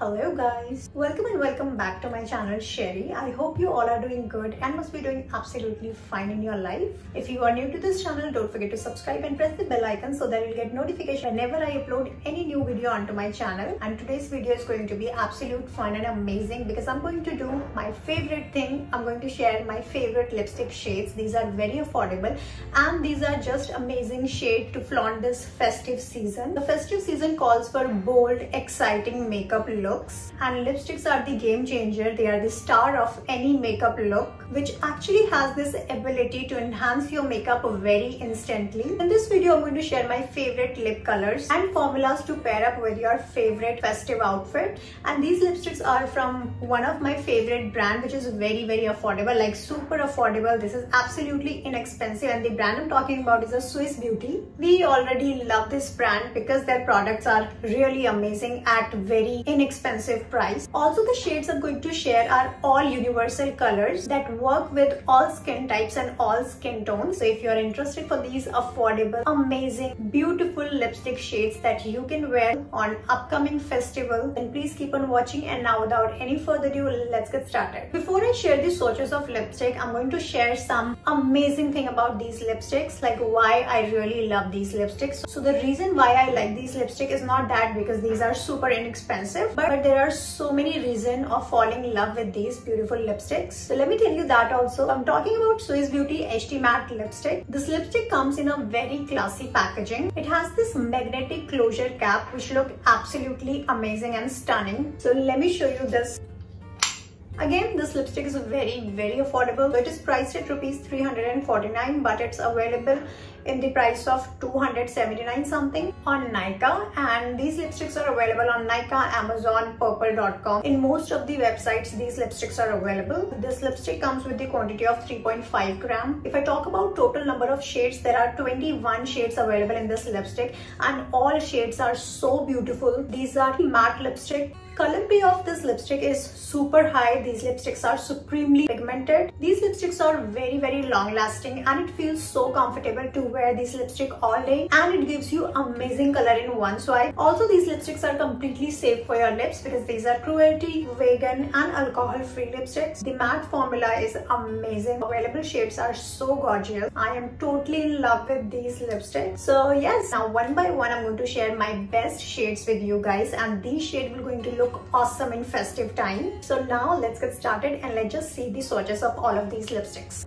Hello guys, welcome and welcome back to my channel Shery. I hope you all are doing good and must be doing absolutely fine in your life. If you are new to this channel, don't forget to subscribe and press the bell icon so that you'll get notification whenever I upload any new video onto my channel. And today's video is going to be absolute fun and amazing because I'm going to do my favorite thing. I'm going to share my favorite lipstick shades. These are very affordable and these are just amazing shade to flaunt this festive season. The festive season calls for bold, exciting makeup look looks and lipsticks are the game changer. They are the star of any makeup look which actually has this ability to enhance your makeup very instantly. In this video, I'm going to share my favorite lip colors and formulas to pair up with your favorite festive outfit. And these lipsticks are from one of my favorite brand which is very very affordable like super affordable. This is absolutely inexpensive and the brand I'm talking about is a Swiss Beauty. We already love this brand because their products are really amazing at very inexpensive expensive price. Also the shades I'm going to share are all universal colors that work with all skin types and all skin tones. So if you're interested for these affordable, amazing, beautiful lipstick shades that you can wear on upcoming festival, then please keep on watching and now without any further ado, let's get started. Before I share the swatches of lipstick, I'm going to share some amazing thing about these lipsticks, like why I really love these lipsticks. So the reason why I like these lipstick is not that because these are super inexpensive, but but there are so many reasons of falling in love with these beautiful lipsticks. So let me tell you that also. I'm talking about Swiss Beauty HD Matte Lipstick. This lipstick comes in a very classy packaging. It has this magnetic closure cap which look absolutely amazing and stunning. So let me show you this Again, this lipstick is very, very affordable. It is priced at rupees 349 but it's available in the price of 279 something on Nykaa and these lipsticks are available on Nykaa, Amazon, Purplle.com. In most of the websites, these lipsticks are available. This lipstick comes with the quantity of 3.5 gram. If I talk about total number of shades, there are 21 shades available in this lipstick and all shades are so beautiful. These are the matte lipstick color of this lipstick is super high. These lipsticks are supremely pigmented. These lipsticks are very very long lasting and it feels so comfortable to wear this lipstick all day and it gives you amazing color in one swipe. Also these lipsticks are completely safe for your lips because these are cruelty, vegan and alcohol free lipsticks. The matte formula is amazing. Available shades are so gorgeous. I am totally in love with these lipsticks. So yes, now one by one I'm going to share my best shades with you guys and these shades will going to look look awesome in festive time. So now let's get started and let's just see the swatches of all of these lipsticks.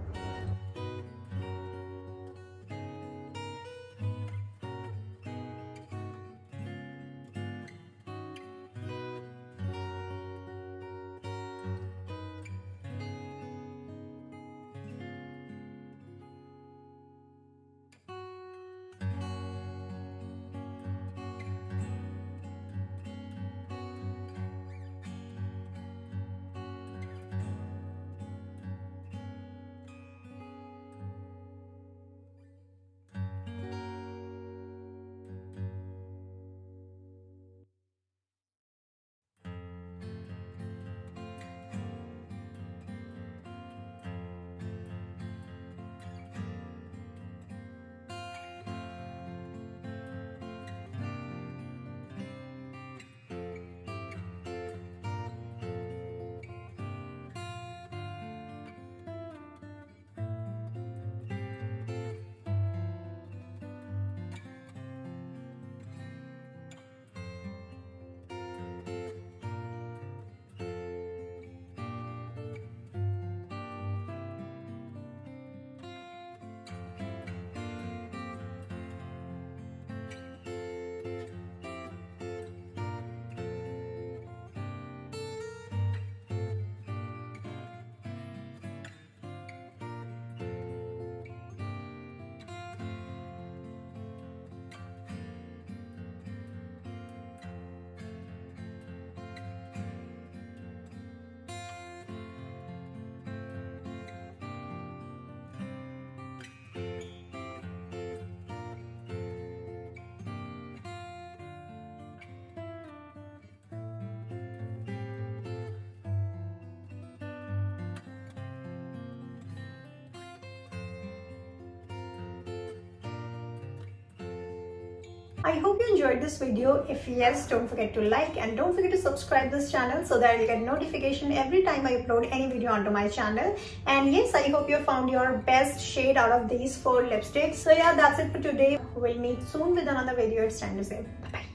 I hope you enjoyed this video. If yes, don't forget to like and don't forget to subscribe this channel so that you'll get notification every time I upload any video onto my channel. And yes, I hope you found your best shade out of these four lipsticks. So yeah, that's it for today. We'll meet soon with another video. It's time to say bye-bye.